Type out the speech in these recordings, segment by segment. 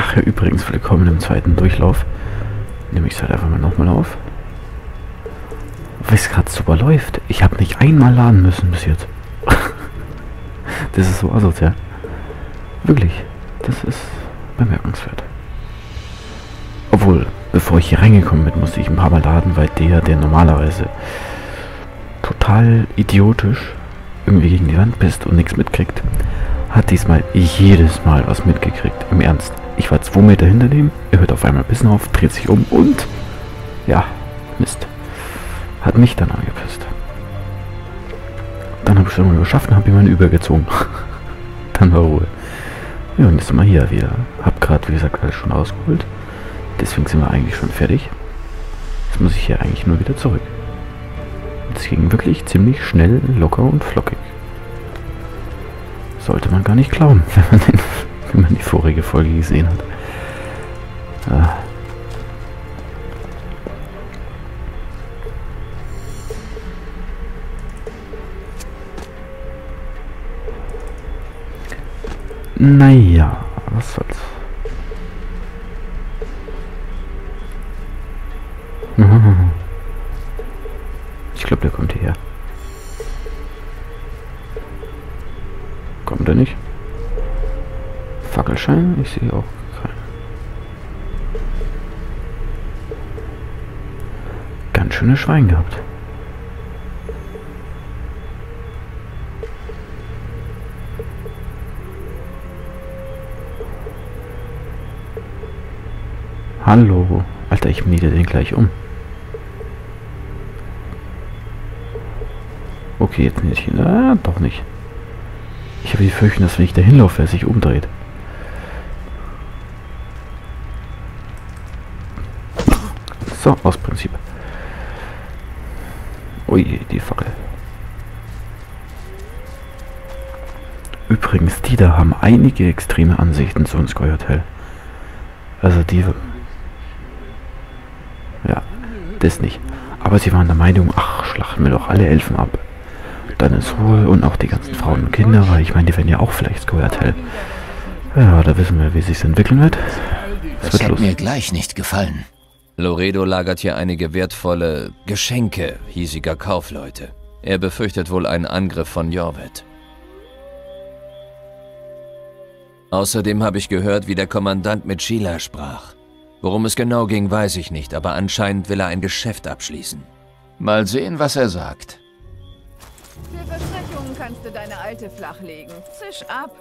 Ach ja, übrigens, willkommen im zweiten Durchlauf. Nehme ich es halt einfach mal nochmal auf. Weil es gerade super läuft. Ich habe nicht einmal laden müssen bis jetzt. das ist so asozial. Wirklich. Das ist bemerkenswert. Obwohl, bevor ich hier reingekommen bin, musste ich ein paar Mal laden, weil der, der normalerweise total idiotisch irgendwie gegen die Wand bist und nichts mitkriegt, hat diesmal jedes Mal was mitgekriegt. Im Ernst. Ich war zwei Meter hinter dem, er hört auf einmal ein bisschen auf, dreht sich um und ja, Mist. Hat mich dann angepisst. Dann habe ich es irgendwann geschafft und habe jemanden übergezogen. dann war Ruhe. Ja, und jetzt sind wir hier wieder. Hab gerade, wie gesagt, alles schon ausgeholt. Deswegen sind wir eigentlich schon fertig. Jetzt muss ich hier eigentlich nur wieder zurück. Es ging wirklich ziemlich schnell, locker und flockig. Sollte man gar nicht glauben, wenn man, den, wenn man die vorige Folge gesehen hat. Ah. Naja, was soll's. Ich glaube, der kommt hierher. Kommt er nicht? Fackelschein? Ich sehe auch keinen. Ganz schönes Schwein gehabt. Hallo. Alter, ich nieder den gleich um. Okay, jetzt nicht. Ah, doch nicht. Ich habe die Fürchtung, dass wenn ich da hinlaufe, er sich umdreht. So, aus Prinzip. Ui, die Fackel. Übrigens, die da haben einige extreme Ansichten zu uns Hotel. Also die... Ja, das nicht. Aber sie waren der Meinung, ach, schlachten wir doch alle Elfen ab dann ist Ruhe und auch die ganzen Frauen und Kinder, weil ich meine, die werden ja auch vielleicht Square Tell. Ja, da wissen wir, wie sich entwickeln wird. Es das hat los. mir gleich nicht gefallen. Loredo lagert hier einige wertvolle Geschenke hiesiger Kaufleute. Er befürchtet wohl einen Angriff von Jorvet. Außerdem habe ich gehört, wie der Kommandant mit Sheila sprach. Worum es genau ging, weiß ich nicht, aber anscheinend will er ein Geschäft abschließen. Mal sehen, was er sagt. Für Versprechungen kannst du deine alte flachlegen. Zisch ab.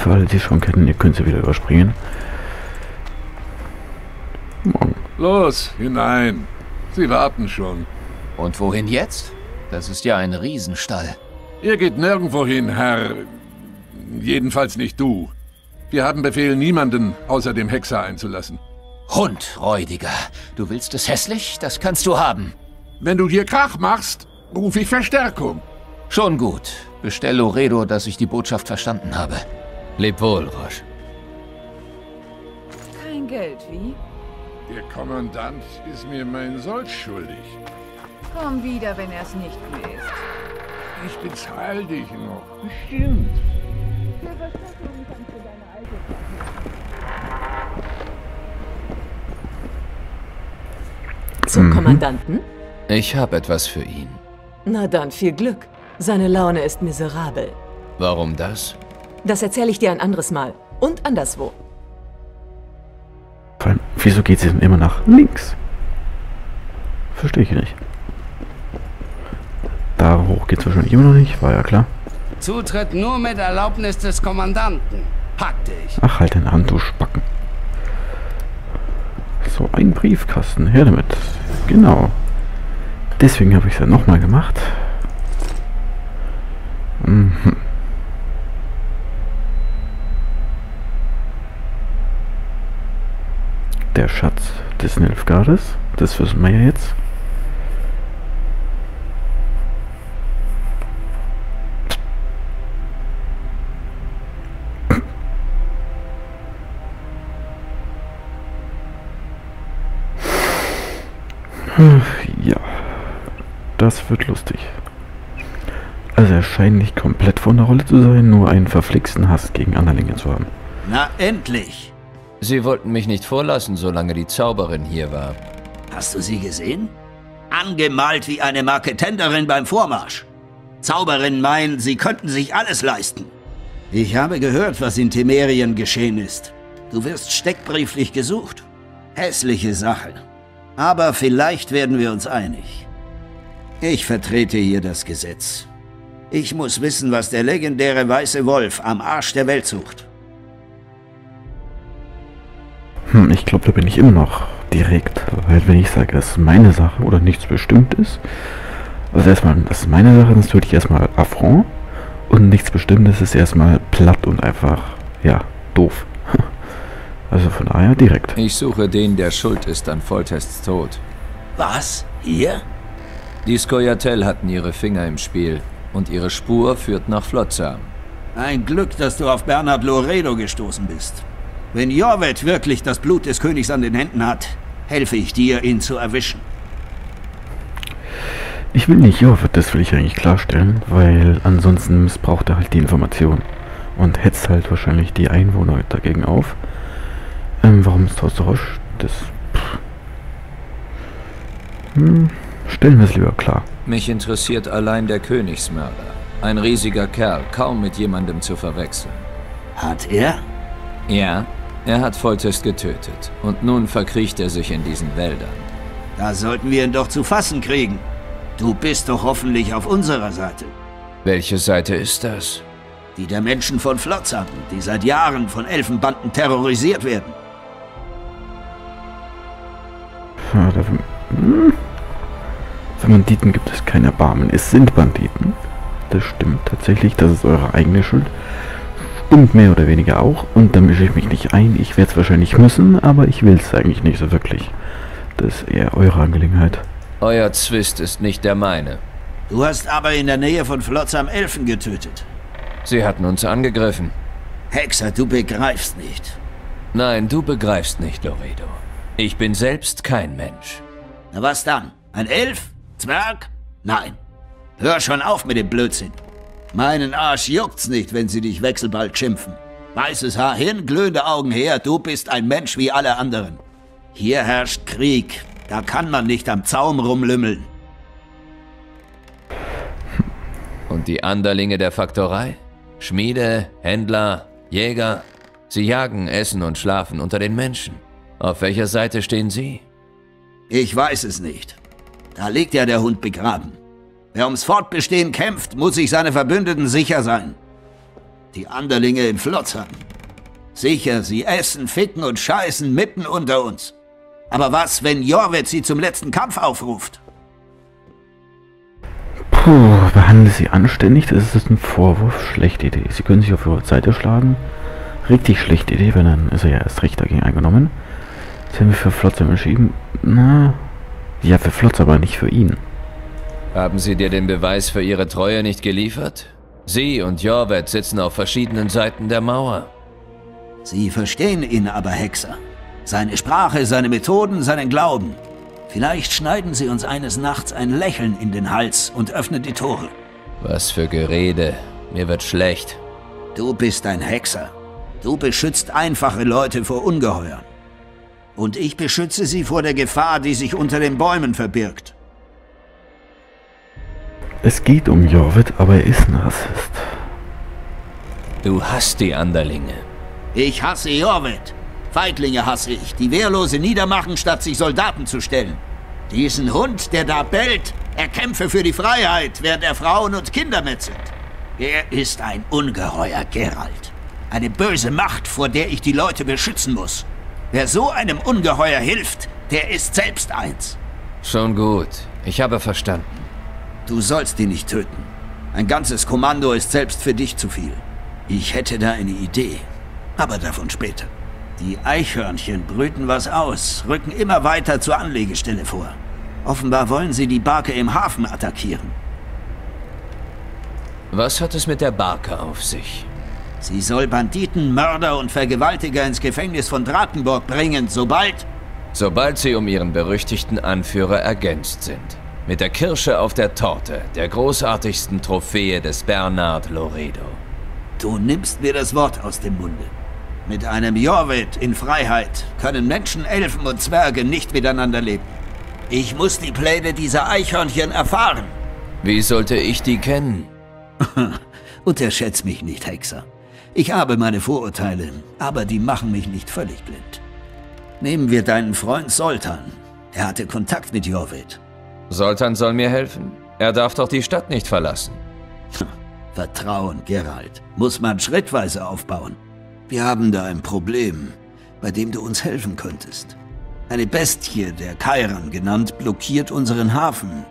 Für alle, die schon kennen, ihr könnt sie wieder überspringen. Morgen. Los, hinein. Sie warten schon. Und wohin jetzt? Das ist ja ein Riesenstall. Ihr geht nirgendwo hin, Herr... Jedenfalls nicht du. Wir haben Befehl, niemanden außer dem Hexer einzulassen. Hund, Räudiger. Du willst es hässlich? Das kannst du haben. Wenn du hier Krach machst, ruf ich Verstärkung. Schon gut. Bestell Loredo, dass ich die Botschaft verstanden habe. Leb wohl, Roche. Kein Geld, wie? Der Kommandant ist mir mein Sold schuldig. Komm wieder, wenn er es nicht bläst. Ich bezahl dich noch. Bestimmt. Zum mhm. Kommandanten? Ich habe etwas für ihn. Na dann, viel Glück. Seine Laune ist miserabel. Warum das? Das erzähle ich dir ein anderes Mal. Und anderswo. Vor allem, wieso geht sie denn immer nach links? Verstehe ich nicht. Da hoch geht's wahrscheinlich immer noch nicht, war ja klar. Zutritt nur mit Erlaubnis des Kommandanten. Pack dich. Ach, halt deine Hand, du Spacken. So, ein Briefkasten. Her damit. Genau. Deswegen habe ich es ja nochmal gemacht. Mhm. Der Schatz des Nilfgaardes. Das wissen wir ja jetzt. Ja, das wird lustig. Also er scheint nicht komplett von der Rolle zu sein, nur einen verflixten Hass gegen Anderlinge zu haben. Na endlich! Sie wollten mich nicht vorlassen, solange die Zauberin hier war. Hast du sie gesehen? Angemalt wie eine Marketenderin beim Vormarsch. Zauberinnen meinen, sie könnten sich alles leisten. Ich habe gehört, was in Temerien geschehen ist. Du wirst steckbrieflich gesucht. Hässliche Sache. Aber vielleicht werden wir uns einig. Ich vertrete hier das Gesetz. Ich muss wissen, was der legendäre Weiße Wolf am Arsch der Welt sucht. Hm, ich glaube, da bin ich immer noch direkt. Weil wenn ich sage, das ist meine Sache oder nichts bestimmt ist, also erstmal, das ist meine Sache, dann ist natürlich erstmal Affront und nichts Bestimmtes ist erstmal platt und einfach, ja, doof. Also von daher direkt. Ich suche den, der schuld ist an Voltests Tod. Was? Hier? Die Skoyatel hatten ihre Finger im Spiel und ihre Spur führt nach Flotsam. Ein Glück, dass du auf Bernhard Loredo gestoßen bist. Wenn Jorvet wirklich das Blut des Königs an den Händen hat, helfe ich dir, ihn zu erwischen. Ich will nicht Jorvet, das will ich eigentlich klarstellen, weil ansonsten missbraucht er halt die Information und hetzt halt wahrscheinlich die Einwohner dagegen auf. Ähm, warum ist Thorsten Roche? Das. Pff. Hm, stellen wir es lieber klar. Mich interessiert allein der Königsmörder. Ein riesiger Kerl, kaum mit jemandem zu verwechseln. Hat er? Ja, er hat Foltest getötet. Und nun verkriecht er sich in diesen Wäldern. Da sollten wir ihn doch zu fassen kriegen. Du bist doch hoffentlich auf unserer Seite. Welche Seite ist das? Die der Menschen von Flotsam, die seit Jahren von Elfenbanden terrorisiert werden. Ja, da, hm. Für Banditen gibt es kein Erbarmen. Es sind Banditen. Das stimmt tatsächlich. Das ist eure eigene Schuld. Stimmt mehr oder weniger auch. Und da mische ich mich nicht ein. Ich werde es wahrscheinlich müssen, aber ich will es eigentlich nicht so wirklich. Das ist eher eure Angelegenheit. Euer Zwist ist nicht der meine. Du hast aber in der Nähe von Flotsam Elfen getötet. Sie hatten uns angegriffen. Hexer, du begreifst nicht. Nein, du begreifst nicht, Loredo. Ich bin selbst kein Mensch. Na was dann? Ein Elf? Zwerg? Nein. Hör schon auf mit dem Blödsinn. Meinen Arsch juckt's nicht, wenn sie dich wechselbald schimpfen. Weißes Haar hin, glühende Augen her, du bist ein Mensch wie alle anderen. Hier herrscht Krieg. Da kann man nicht am Zaum rumlümmeln. Und die Anderlinge der Faktorei? Schmiede, Händler, Jäger. Sie jagen, essen und schlafen unter den Menschen. Auf welcher Seite stehen Sie? Ich weiß es nicht. Da liegt ja der Hund begraben. Wer ums Fortbestehen kämpft, muss sich seine Verbündeten sicher sein. Die Anderlinge in Flotzern. Sicher, sie essen, ficken und scheißen mitten unter uns. Aber was, wenn Jorvet sie zum letzten Kampf aufruft? Puh, behandle sie anständig, das ist ein Vorwurf. Schlechte Idee. Sie können sich auf ihre Seite schlagen. Richtig schlechte Idee, wenn dann ist er ja erst recht dagegen eingenommen. Jetzt haben wir für Flotzer entschieden. Na, ja, für Flotzer, aber nicht für ihn. Haben Sie dir den Beweis für Ihre Treue nicht geliefert? Sie und Jorvet sitzen auf verschiedenen Seiten der Mauer. Sie verstehen ihn aber, Hexer. Seine Sprache, seine Methoden, seinen Glauben. Vielleicht schneiden sie uns eines Nachts ein Lächeln in den Hals und öffnen die Tore. Was für Gerede. Mir wird schlecht. Du bist ein Hexer. Du beschützt einfache Leute vor Ungeheuern. Und ich beschütze sie vor der Gefahr, die sich unter den Bäumen verbirgt. Es geht um Jorvit, aber er ist ein Rassist. Du hasst die Anderlinge. Ich hasse Jorvit. Feiglinge hasse ich, die Wehrlose niedermachen, statt sich Soldaten zu stellen. Diesen Hund, der da bellt, er kämpfe für die Freiheit, während er Frauen und Kinder metzelt. Er ist ein Ungeheuer, Geralt. Eine böse Macht, vor der ich die Leute beschützen muss. Wer so einem Ungeheuer hilft, der ist selbst eins. Schon gut. Ich habe verstanden. Du sollst ihn nicht töten. Ein ganzes Kommando ist selbst für dich zu viel. Ich hätte da eine Idee. Aber davon später. Die Eichhörnchen brüten was aus, rücken immer weiter zur Anlegestelle vor. Offenbar wollen sie die Barke im Hafen attackieren. Was hat es mit der Barke auf sich? Sie soll Banditen, Mörder und Vergewaltiger ins Gefängnis von Dratenburg bringen, sobald... Sobald sie um ihren berüchtigten Anführer ergänzt sind. Mit der Kirsche auf der Torte, der großartigsten Trophäe des Bernard Loredo. Du nimmst mir das Wort aus dem Munde. Mit einem Jorvit in Freiheit können Menschen, Elfen und Zwerge nicht miteinander leben. Ich muss die Pläne dieser Eichhörnchen erfahren. Wie sollte ich die kennen? Unterschätz mich nicht, Hexer. Ich habe meine Vorurteile, aber die machen mich nicht völlig blind. Nehmen wir deinen Freund Soltan. Er hatte Kontakt mit Jorvit. Soltan soll mir helfen. Er darf doch die Stadt nicht verlassen. Vertrauen, Geralt, muss man schrittweise aufbauen. Wir haben da ein Problem, bei dem du uns helfen könntest. Eine Bestie, der Kairan genannt, blockiert unseren Hafen.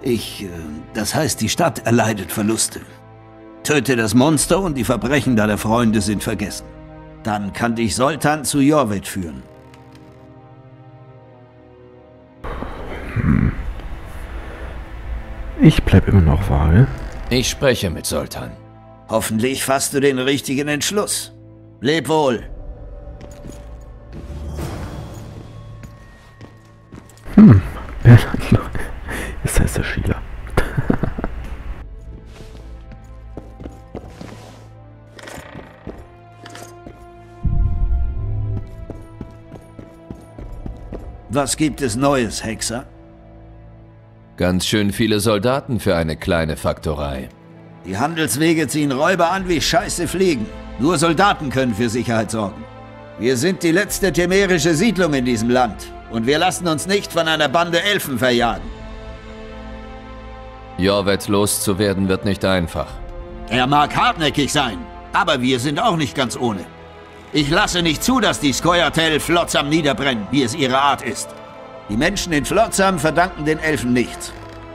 Ich, äh, das heißt, die Stadt erleidet Verluste. Töte das Monster und die Verbrechen deiner Freunde sind vergessen. Dann kann dich Soltan zu Jorvit führen. Ich bleib immer noch vage. Ich spreche mit Soltan. Hoffentlich fasst du den richtigen Entschluss. Leb wohl. Bernhard Lo- Jetzt heißt er Schieler. Was gibt es Neues, Hexer? Ganz schön viele Soldaten für eine kleine Faktorei. Die Handelswege ziehen Räuber an wie Scheiße fliegen. Nur Soldaten können für Sicherheit sorgen. Wir sind die letzte temerische Siedlung in diesem Land. Und wir lassen uns nicht von einer Bande Elfen verjagen. Jorvet loszuwerden wird nicht einfach. Er mag hartnäckig sein, aber wir sind auch nicht ganz ohne. Ich lasse nicht zu, dass die Skoyatel Flotsam niederbrennen, wie es ihre Art ist. Die Menschen in Flotsam verdanken den Elfen nichts.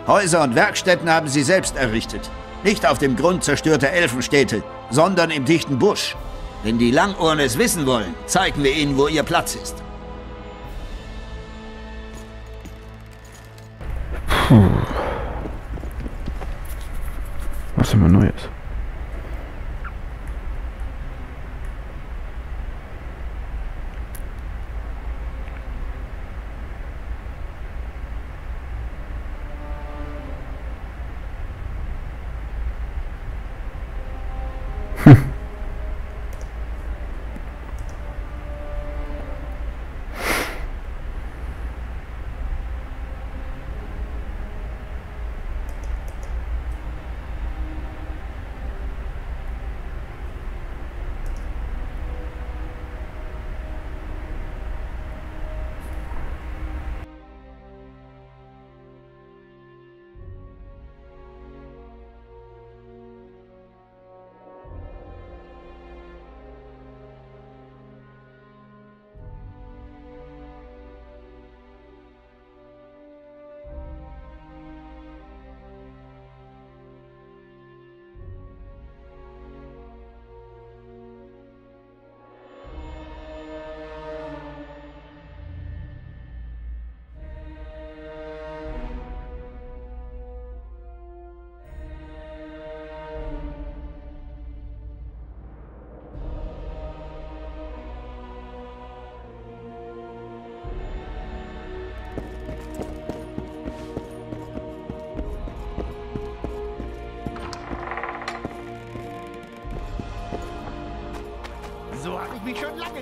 Häuser und Werkstätten haben sie selbst errichtet. Nicht auf dem Grund zerstörter Elfenstädte, sondern im dichten Busch. Wenn die Langohren es wissen wollen, zeigen wir ihnen, wo ihr Platz ist. Was haben wir Neues? Hmm.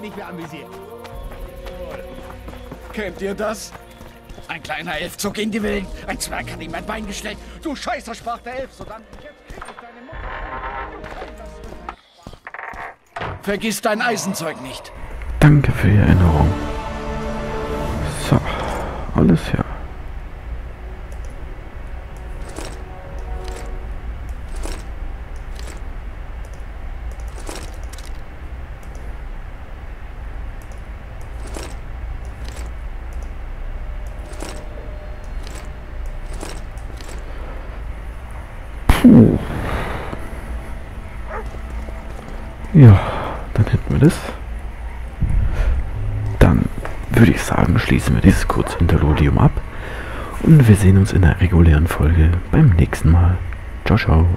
nicht mehr amüsiert. Kennt ihr das? Ein kleiner Elf zog in die Willen. Ein Zwerg hat ihm ein Bein gestellt. Du Scheißer, sprach der Elf. Sodann jetzt krieg ich deine Mutter. Vergiss dein Eisenzeug nicht. Danke für die Erinnerung. So, alles ja. Puh. Ja, dann hätten wir das. Dann würde ich sagen, schließen wir dieses kurze Interludium ab. Und wir sehen uns in der regulären Folge beim nächsten Mal. Ciao, ciao.